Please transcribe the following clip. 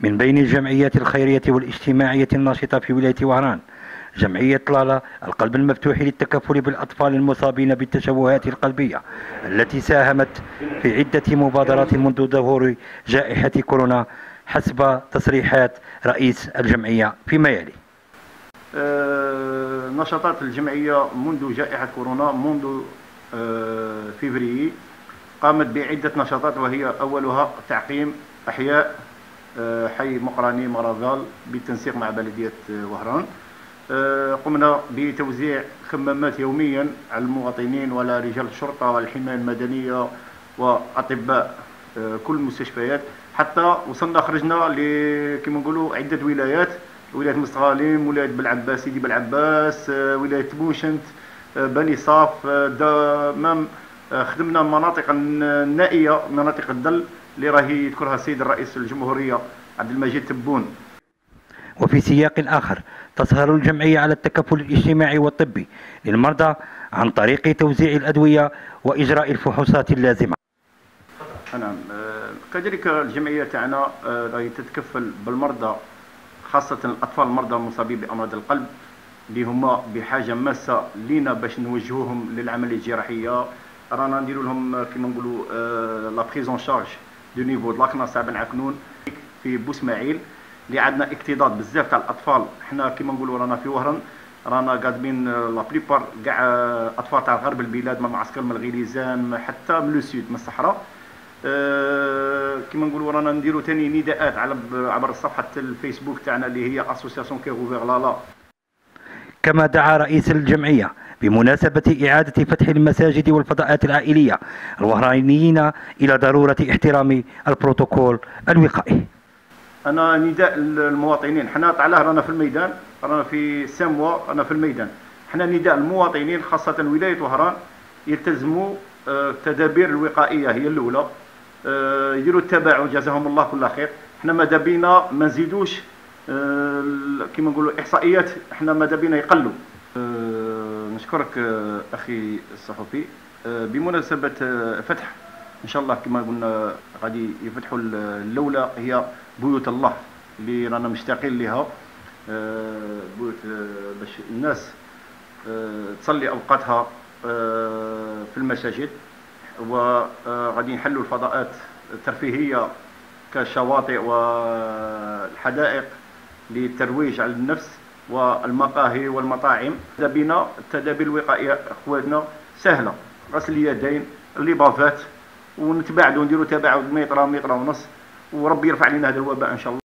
من بين الجمعيات الخيرية والاجتماعية الناشطة في ولاية وهران جمعية لالا القلب المفتوح للتكفل بالأطفال المصابين بالتشوهات القلبية التي ساهمت في عدة مبادرات منذ ظهور جائحة كورونا حسب تصريحات رئيس الجمعية فيما يلي. آه، نشاطات الجمعية منذ جائحة كورونا منذ آه، فيفري قامت بعدة نشاطات وهي أولها تعقيم أحياء آه، حي مقراني مرازال بالتنسيق مع بلدية وهران. قمنا بتوزيع خمامات يوميا على المواطنين وعلى رجال الشرطة والحماية المدنية وأطباء كل المستشفيات. حتى وصلنا خرجنا كما نقولوا عدة ولايات. ولاية مستغاليم ولاية بلعباس سيدي بلعباس آه، ولاية بوشنت آه، بني صاف آه، مام خدمنا مناطق النائية مناطق الدل اللي راهي يذكرها السيد الرئيس الجمهورية عبد المجيد تبون. وفي سياق آخر تسهر الجمعية على التكفل الاجتماعي والطبي للمرضى عن طريق توزيع الأدوية وإجراء الفحوصات اللازمة. نعم كذلك الجمعية تاعنا راهي تتكفل بالمرضى خاصة الأطفال المرضى المصابين بأمراض القلب اللي هما بحاجة ماسة لينا باش نوجهوهم للعملية الجراحية رانا نديرو لهم كيما نقولوا la prise en charge au niveau de la CNAS تاع بن عكنون في بوسماعيل اللي عندنا اكتظاظ بزاف تاع الأطفال. حنا كيما نقولوا رانا في وهران رانا قادمين la plupart كاع أطفال تاع غرب البلاد من معسكر من الغليزان حتى من le sud من الصحراء. أه كما نقولوا رانا نديروا ثاني نداءات على عبر صفحه الفيسبوك تاعنا اللي هي association cœur ouvert لالا كما دعا رئيس الجمعية. بمناسبة إعادة فتح المساجد والفضاءات العائلية الوهرانيين إلى ضرورة احترام البروتوكول الوقائي. أنا نداء المواطنين حنا طلعنا رانا في الميدان رانا في ساموا رانا في الميدان. حنا نداء المواطنين خاصة ولاية وهران يلتزموا التدابير آه، الوقائية هي الأولى. آه، يديروا التباعد جزاهم الله كل خير. حنا ماذا بينا ما نزيدوش آه، كما نقولوا إحصائيات حنا ماذا بينا يقلوا. آه، نشكرك أخي الصحفي. بمناسبة فتح إن شاء الله كما قلنا غادي يفتحوا الاولى هي بيوت الله اللي رانا مشتاقين لها بيوت باش الناس تصلي أوقاتها في المساجد. وغادي نحلوا الفضاءات الترفيهية كالشواطئ والحدائق للترويج على النفس. والمقاهي والمطاعم. بنا التدابير الوقائيه إخواتنا سهلة. غسل اليدين اللبافات ونتباعدوا نديروا تباعد متر متر ونص وربي يرفع لنا هذا الوباء إن شاء الله.